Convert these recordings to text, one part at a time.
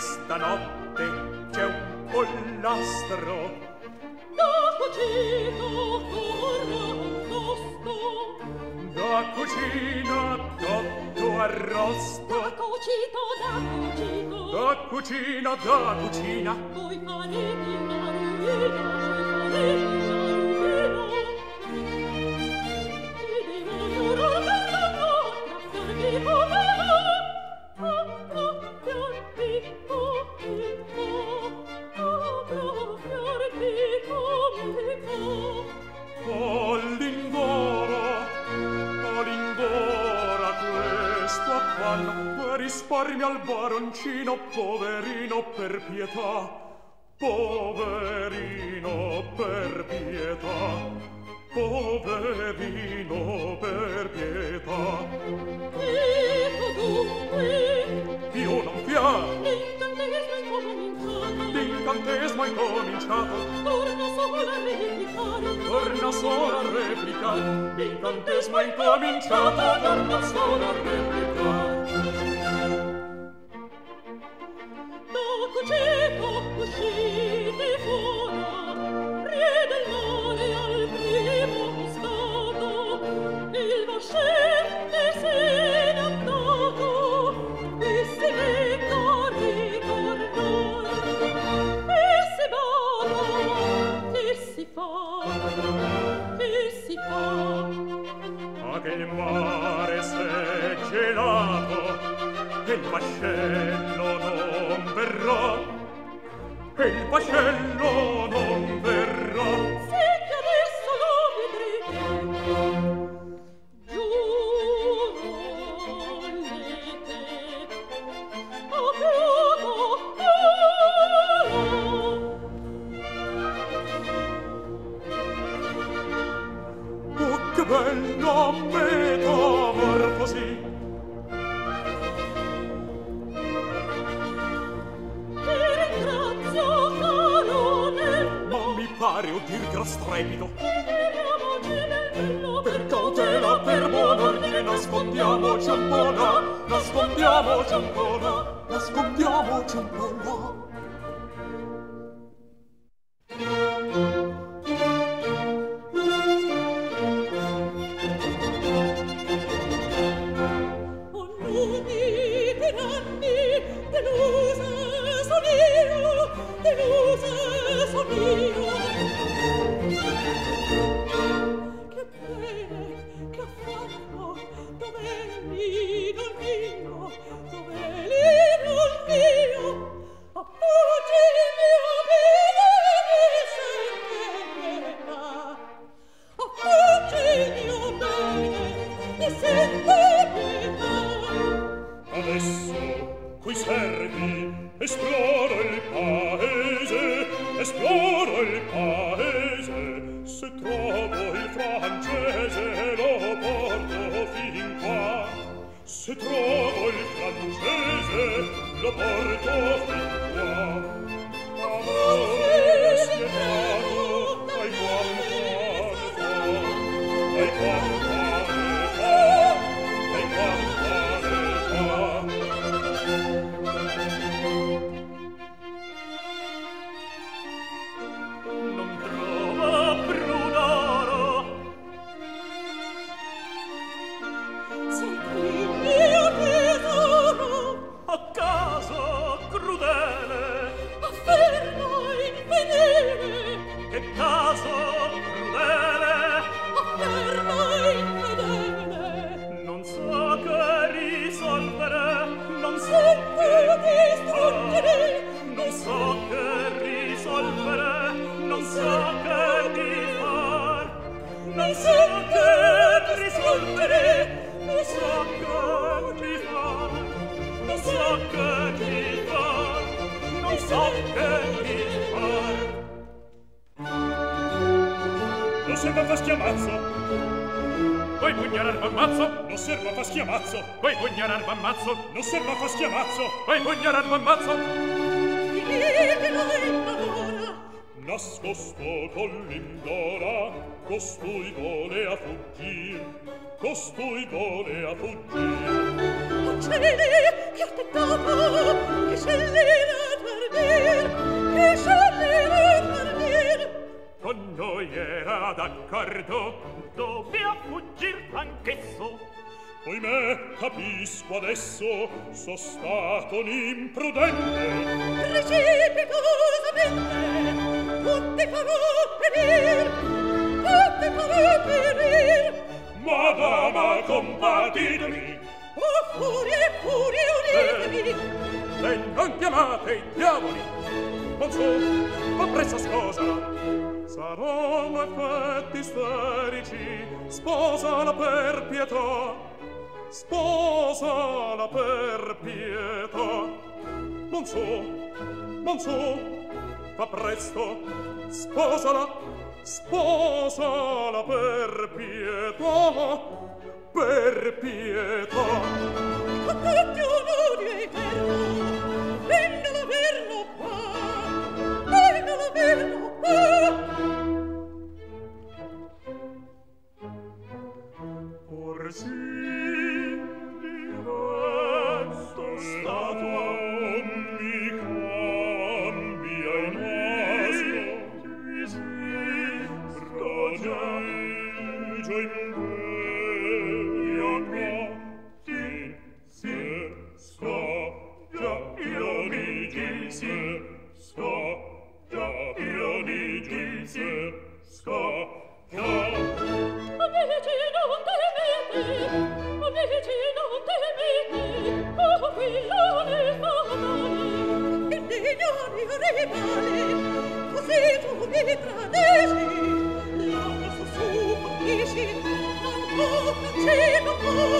questa notte c'è un pollastro. Da cucina torna tosto. Da cucina tutto arrosto. Da cucito da cucito Da cucina, da cucina. Voi farete una ruina, voi farete Togli al baroncino, poverino, per pietà, poverino, per pietà, poverino, per pietà. Ecco dunque, io non piano, l'incantesimo è cominciato, torna solo a replicare, torna solo a replicare, l'incantesimo è cominciato, torna solo a replicare. Messico a che il mare s'è gelato e il vascello non verrà. E il vascello non verrà. nascondiamoci ancora, nascondiamoci ancora, nascondiamoci ancora. coi servi esploro il paese esploro il paese. Se trovo il francese lo porto fin qua. Se trovo il francese lo porto fin qua. Ma voi siete nato ai quam quam ai quam serva a farsi ammazzo! Voi pugnarar v'ammazzo! Non serva a farsi ammazzo! Voi pugnarar v'ammazzo! Non serva a farsi ammazzo! Voi pugnarar v'ammazzo! Finitelo in padona! Nascosto coll'indora costui volea fuggir, costui volea fuggir. Uccelli, che aspettavo, che scellera tardir, che scellera tardir. Con noi era d'accordo, doveva fuggir anch'esso, Poimè capisco adesso, so stato un imprudente. Precipitosamente, tutti farò venir, volete fare perir Madama combatitemi Oh furie, furie, unitevi eh, E chiamate i diavoli. Non so, compressa sposa. Saranno effetti isterici Sposala per pietà. Sposala per pietà. Non so, non so Fa presto, sposala sposala per pietà per pietà tutti onori e fermo venga l'averno qua venga la qua. io mi gisi sta io mi gisi sta ja non te non te metti o qui mi rivale così tu mi tradisci la su su capisci non può ci non può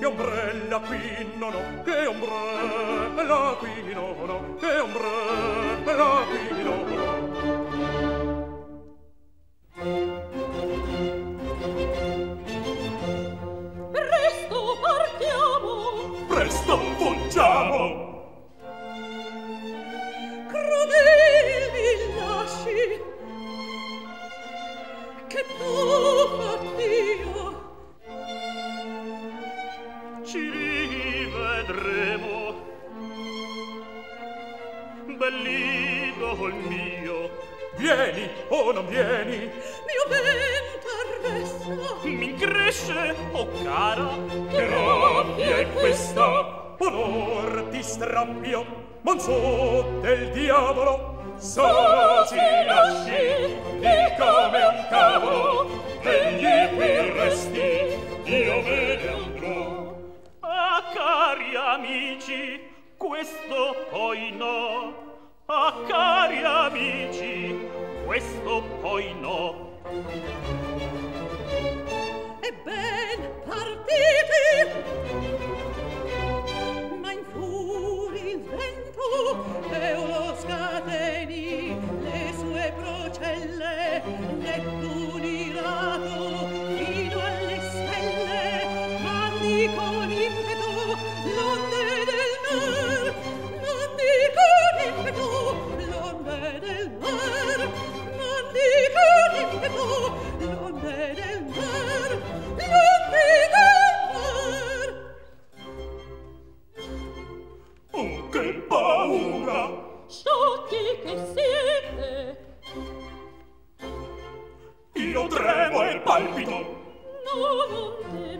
che ombrella qui non ho, che ombrella qui non ho, che ombrella qui non ho. Presto partiamo! Presto fuggiamo! dolce o oh cara che rabbia è questa? Onor ti strappio monzo del diavolo so si lasci di come un cavo egli qui resti. Io me ne andrò. Ah cari amici questo poi no. Ah cari amici questo poi no ben partiti. Ma in vento e o scateni le sue io tremo e palpito. No non